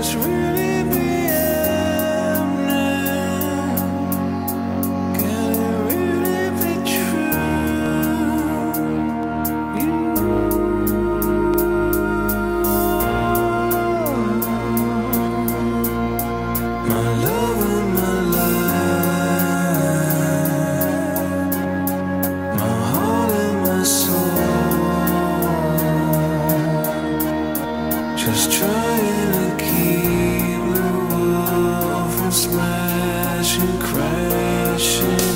was real. crashing, crashing.